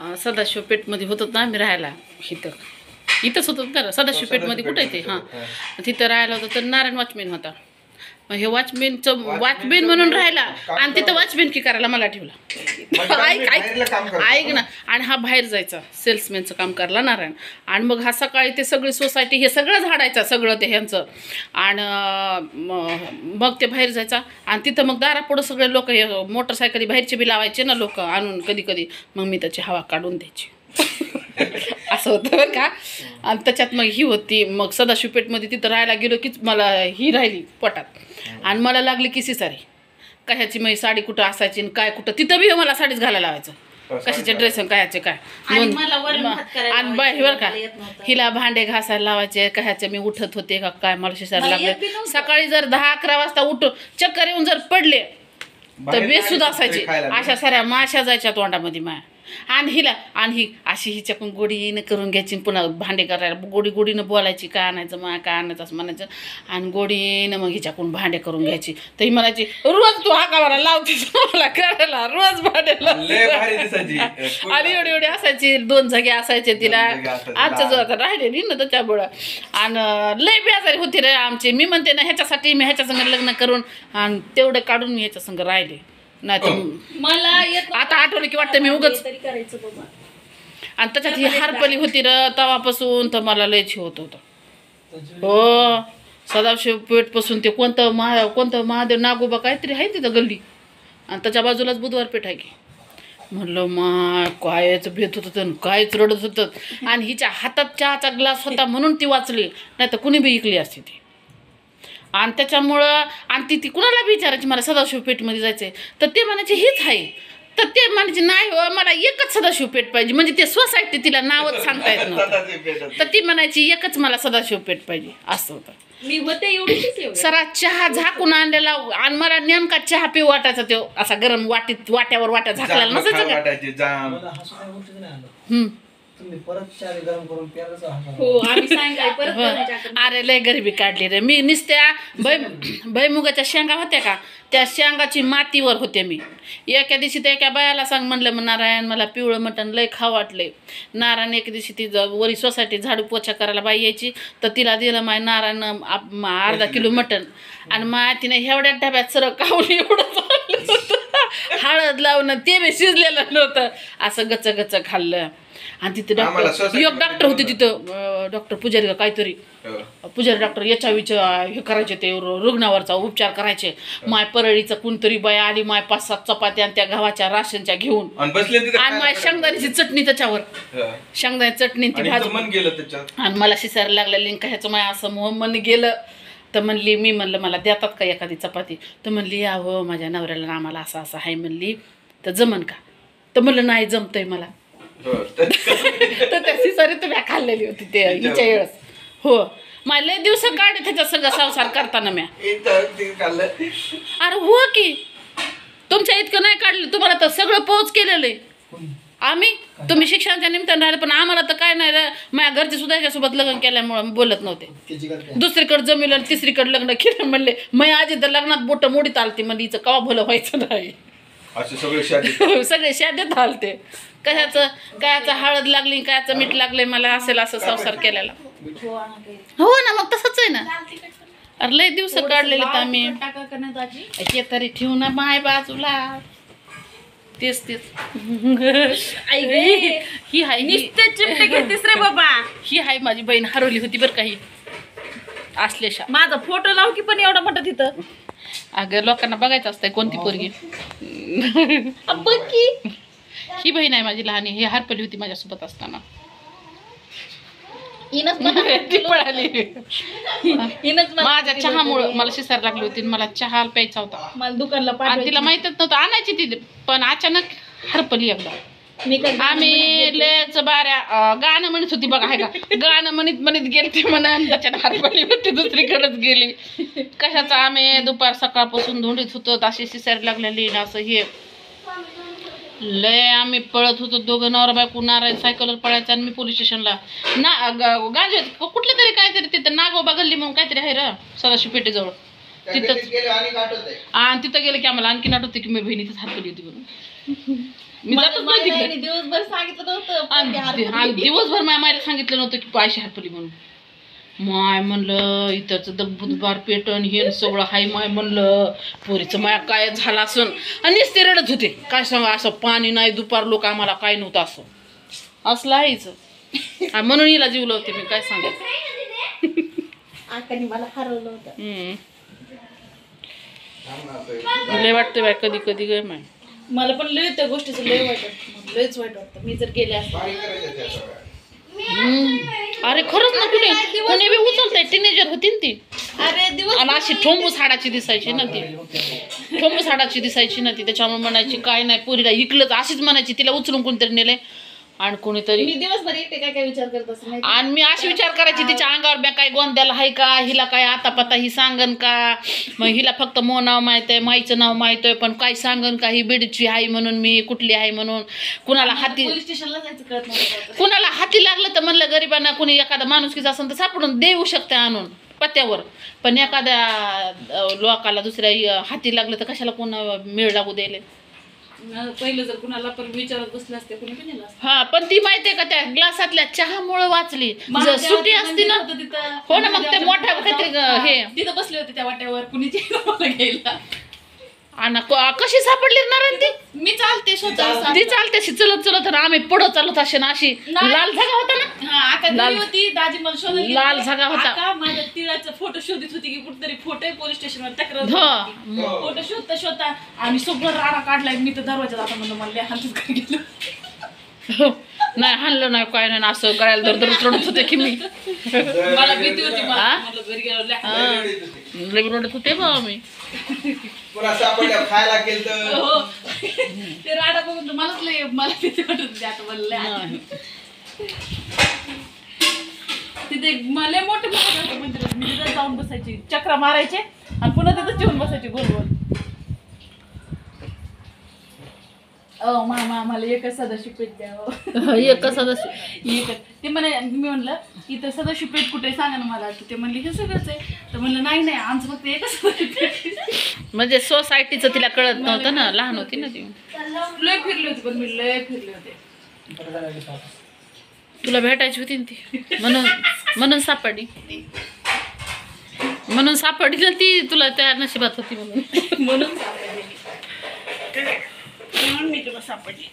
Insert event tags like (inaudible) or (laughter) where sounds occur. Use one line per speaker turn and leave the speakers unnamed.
सदाशिव पेठमध्ये होतो ना आम्ही राहायला. इथं. इथंच होतो बरं. सदाशिव पेठमध्ये कुठं आहे ते? हां. तिथं राहायला होतं तर नारायण वॉचमॅन होता. हे वॉचमॅनचं वॉचमॅन म्हणून राहिला. आणि तिथं वॉचमॅन की करायला मला ठेवला. (laughs) ऐक ऐक. ऐक ना. आणि हा बाहेर जायचा. सेल्समॅनचं काम करायला नारायण. आणि मग हा सकाळी ते सगळी सोसायटी हे सगळं झाडायचं सगळं ते ह्यांचं. आणि मग ते बाहेर जायचा. आणि तिथं मग दारापुढं सगळे लोक हे मोटरसायकली बाहेरचे बी लावायचे ना लोक आणून कधी कधी. मग मी त्याची हवा काढून द्यायची. (laughs) असं होतं बरं का? आणि त्याच्यात मग ही होती. मग सदाशिव पेठमध्ये तिथं राहायला गेलो कीच मला ही राहिली पोटात. आणि मला लागली की सिसारी. कशाची मग साडी कुठं असायची आणि काय कुठं? तिथं बी मला साडीच घालायला लावायचं. कशाचे ड्रेस कायचे काय?
आणि
दोन-
मला वरण भात करायला
आणि बाई बरं का
मला येत नव्हतं.
हिला भांडे घासायला लावायचे कशाचे मी उठत होते का काय मला शिसायला
मला येत बी
लागले
नव्हतं.
सकाळी जर दहा अकरा वाजता उठून चक्कर येऊन जर पडले तर
बाहेर
बेस सुद्धा
जायचं
असायची. अशा साऱ्या माशा जायच्या तोंडामध्ये माया. आणि हिला आणि ही अशी हिच्याकडून गोडीनं करून घ्यायची पुन्हा भांडे करायला गोडी गोडीनं बोलायची काय आणायचं मा काय आणायचं असं म्हणायचं. आणि गोडीनं मग हिच्याकडून भांडे करून घ्यायची. तर ही म्हणायची रोज तू हा मला लावतीस मला करायला रोज भांडे
लय भारी
लावतीस."
दिसायची. अं, (laughs)
आणि एवढी एवढी असायची दोन जागे असायचे तिला. आजच्या जो आता राहिलेली ना त्याच्यामुळं. आणि लय बेजारी होती रे आमची. मी म्हणते ना ह्याच्यासाठी मी ह्याच्या संग लग्न करून आणि तेवढं काढून मी ह्याच्या संग राहिले. नाही तर
मला येत.
आता आठवलं की वाटतं मी उगाच
तरी करायचं बाबा.
आणि त्याच्यात ही हारपली होती र तवापासून तर मला लयच होत होतं. हो. सदाशिव पेठपासून ते कोणतं महा कोणतं महादेव नागोबा काहीतरी आहे तिथं गल्ली. आणि त्याच्या बाजूलाच बुधवार पेठ आहे की. म्हणलं माय कायच भेट होत होतं कायच रडत होतं. आणि हिच्या हातात चहाचा ग्लास होता म्हणून ती वाचली. नाही तर कुणी बी इकली असती ती. आणि त्याच्यामुळं आणि ती ती कुणाला विचारायची मला सदाशिव पेठमध्ये जायचंय. तर ते म्हणायचे हीच आहे. तर ते म्हणायचे नाही हो मला एकच सदाशिव पेठ पाहिजे. म्हणजे ते सोसायटी तिला नावच सांगता येत नव्हतं. तर ती म्हणायची एकच मला सदाशिव पेठ पाहिजे. असं होतं.
मी होते एवढीच एवढी.
सरा चहा झाकून आणलेला आणि मला नेमका चहा पिऊ वाटायचा तो असा गरम वाटीत वाट्यावर वाट्या झाकलेला
जाम
नसायचं का?
तुम्ही परत चार गरम करून प्यायलाच
हो आम्ही सांगाय परत. (laughs) बनवायच्या.
अरे लय गरिबी काढली रे. मी नुसत्या भै भैमुगाच्या शेंगा होत्या का? त्या शेंगाची मातीवर होते मी. एका दिवशी त्या एका बायाला सांग म्हणलं मग नारायण मला पिवळं मटण लय खा वाटलंय. नारायण एक दिवशी ती ज- वरी सोसायटी झाडू पोछा करायला बाई यायची. तर तिला दिलं माय नारायण आप- मा- अर्धा किलो मटण. आणि माय तिने एवढ्या डब्यात सरळ कावून एवढं चाललं होतं. हळद लावणं ते बी शिजलेलं नव्हतं. असं गच गच खाल्लं. आणि तिथे
आम्हाला
डॉक्टर
society
एक डॉक्टर होते तिथं डॉक्टर पुजारी का काहीतरी.
हो.
पुजारी डॉक्टर याच्या विचार हे करायचे ते रु- रुग्णावरचा उपचार करायचे. माय परळीचं कोणतरी बाय आली माय पाच सात चपात्या आणि त्या गव्हाच्या राशनच्या घेऊन.
आणि बसले तिथे
आणि माय शेंगदाण्याची चटणी त्याच्यावर.
हो.
शेंगदाण्याची चटणी ती
आणि इथं मन गेलं त्याच्यात.
आणि मला शिसायला लागलं लिंक ह्याचं माय असं मन गेलं. तर म्हणली मी म्हणलं मला देतात का एखादी चपाती? तर म्हणली हो माझ्या नवऱ्याला ना आम्हाला असं असं आहे. म्हणली तर जमन का? तर म्हणलं नाही जमतंय मला.
हो. तर-
तर त्या सिसारी तुम्ही खाल्लेली होती ते हिच्या वेळेस हो. मला लय दिवस काढले त्याच्या सगळं संसार करताना म्या. अरे हो की. तुमच्या इतकं नाही काढलं. तुम्हाला तर सगळं पोच केलेलं आहे. आम्ही? तुम्ही शिक्षणाच्या निमित्तानं राहिले पण आम्हाला तर काय नाही रे. माझ्या घरचे सुद्धा याच्यासोबत लग्न केल्यामुळं बोलत नव्हते.
त्याची करते?
दुसरीकडे जमिलं आणि तिसरीकडे लग्न केलं म्हणले मी आजी तर लग्नात बोट मोडीत आलते म्हणजे हिचं कवा भलं व्हायचं नाही.
असे सगळे शादी. (laughs)
सगळे शादेत आलते कशाचं कायचं हळद लागली कायचं मीठ लागले मला असेल असं संसार केलेला.
हो.
हो ना मग तसंच आहे ना. अरे लय दिवस काढलेले तर आम्ही.
लाल टाका का नाही दाजी?
हे तरी ठेवू ना माय बाजूला. तेच तेच.
आई गे.
ही हाय ही.
नुसते चिमटे घेतीस रे बाबा.
ही हाय माझी बहीण हरवली होती बरं काही आश्लेषा
माझा फोटो लाव की पण एवढा मोठा तिथं?
अगं लोकांना बघायचं असतंय कोणती पोरगी?
बघ की.
ही बहीण आहे माझी लहान ही हरपली होती माझ्यासोबत असताना.
इनच मला
ती पळाली.
इनच मला
माझ्या चहामुळं मला शिसार लागली होती आणि मला चहा प्यायचा होता.
मला दुकानला
आणि
पाठवायची.
तिला माहितच नव्हतं आणायची ती पण अचानक हरपली एकदा.
मी
आम्ही लेच बाऱ्या गाणं म्हणत होती बघा आहे का? गाणं म्हणत म्हणत गेलते म्हणून त्याच्यात हरपली होती दुसरीकडेच गेली. कशाचं आम्ही दुपार सकाळपासून धुंडीत होतो अशी सिसार लागलेली ना असं हे. लय आम्ही पळत होतो दोघं नवरा बायको नारायण सायकलवर पळायचं आणि मी पोलीस स्टेशनला. ना गांजे कुठलं तरी काहीतरी तिथं नागोबा गल्ली म्हणून काहीतरी आहे र सदाशिव पेठेजवळ. तिथंच.
गेले आणि आठवत आहे
आणि तिथं गेलं की आम्हाला आणखीन आठवते की मी बहिणीतच हात केली होती म्हणून. मी जातच नाही तिकडे.
दिवसभर सांगितलं
आणि. आणि दिवसभर माझ्या मायला सांगितलं नव्हतं की पायशी हरपली म्हणून. माय म्हणलं इथंच बुधबार पेटण हे सगळं हाय माय म्हणलं. पोरीचं माया काय झालं असं आणि नुसते रडत होते. काय सांगा असं पाणी नाही दुपार लोक आम्हाला काय नव्हतं असं. असलं आहेच. आणि म्हणून हिला जीवलं होते मी काय सांगायचं
आकाने मला हरवलं होतं.
हम्म. लय वाटतं बाय कधी कधी ग माय.
मला पण लय त्या गोष्टीचं लय वाईट वाटतं. लयच वाईट वाटतं. मी जर गेले.
अरे खरंच ना कुणी कुणी बी उचलतंय. टीनेजर होती ना ती.
अरे दिवस
आणि अशी ठोंबूस हाडाची दिसायची ना ती. ठोंबूस हाडाची दिसायची ना ती. त्याच्यामुळे म्हणायची काय नाही पोरीला इकलंच. अशीच म्हणायची तिला उचलून कोणीतरी नेले आणि कोणीतरी
मी दिवसभर एकटे काय काय विचार करत
आणि मी अशी विचार करायची तिच्या अंगावर बॅ काय गोंद्याला आहे का? हिला काय आता पता ही सांगन का? मग हिला फक्त मो नाव माहीत आहे माईचं नाव माहीत आहे पण काय सांगन का? ही बीडची आहे म्हणून मी कुठली आहे म्हणून. कुणाला हाती
पोलीस स्टेशनला जायचं कळत नव्हतं
कुणाला हाती लागलं तर म्हणलं गरिबांना कुणी एखादा माणुसकीचा असेल तर सापडून देऊ शकते आणून पत्त्यावर. पण एखाद्या अं, लोकाला दुसऱ्या अं, हाती लागलं तर कशाला कोण मेळ लागू द्यायला
पहिलं जर कुणाला पण विचारत बसले असते कुणी पण.
हा पण ती माहितीये का त्या ग्लासातल्या चहामुळे वाचली जर सुटी असती ना
तिथं.
हो ना, मग ते
महादेवाच्या
मोठ्या काहीतरी हे.
तिथं बसले होते त्या वाट्यावर मला घ्यायला
आणि क- कशी सापडली नारायण ती
मी चालते स्वतः
ती चालते अशी चलत चलत आणि आम्ही पुढं चालत असे ना अशी
नाही.
लाल जागा होता ना लाल-
होती दाजी मला शोधत गेली.
लाल होता.
माझ्या तिळाचा फोटो शोधित होती की कुठतरी फोटो पोलीस स्टेशनवर तक्रार
हो.
होती. फोटो शोधता शोधता आणि सगळं राडा काढलाय मी तर दरवाजा जाता म्हणलं मला गेलं (laughs)
नाही हाणलं नाही काय नाही असं गळ्याला दर दर रडत होते की मी (laughs)
मला भीती होती मला
हा?
म्हणलं घरी गेलो लय
हा.
रडत होती.
लई रडत होते बा मी
पुन्हा सापडल्या खायला केलं तर
हो ते राडा बघून तर मलाच लय मला भीती वाटत होती आता मला लय. तिथे एक म- लय मोठे मोठे होते मंदिरात. मी तिथं जाऊन बसायची. चक्रा मारायचे आणि पुन्हा तिथं जेवून बसायचे गोल गोल अ मामा आम्हाला एकच सदाशिव पेठ द्यावं.
एक नसतं.
एकच. ते म्हणे मी म्हणलं इथं सदाशिव पेठ कुठे? सांगा ना मला. तर ते म्हणले हे सगळंच आहे. तर म्हणलं नाही नाही आमचं फक्त एकच सदाशिव पेठ आहे."
म्हणजे सोसायटीचं तिला कळत नव्हतं ना. लहान होती ना ती.
लय फिरले होते पण मी लय फिरले होते.
की.
तुला भेटायची होती ना ती? म्हणून म्हणून सापडली. म्हणून सापडली ना ती तुला त्या नशिबात होती म्हणून.
म्हणून सापडली. म्हणून मी तुला सापडली.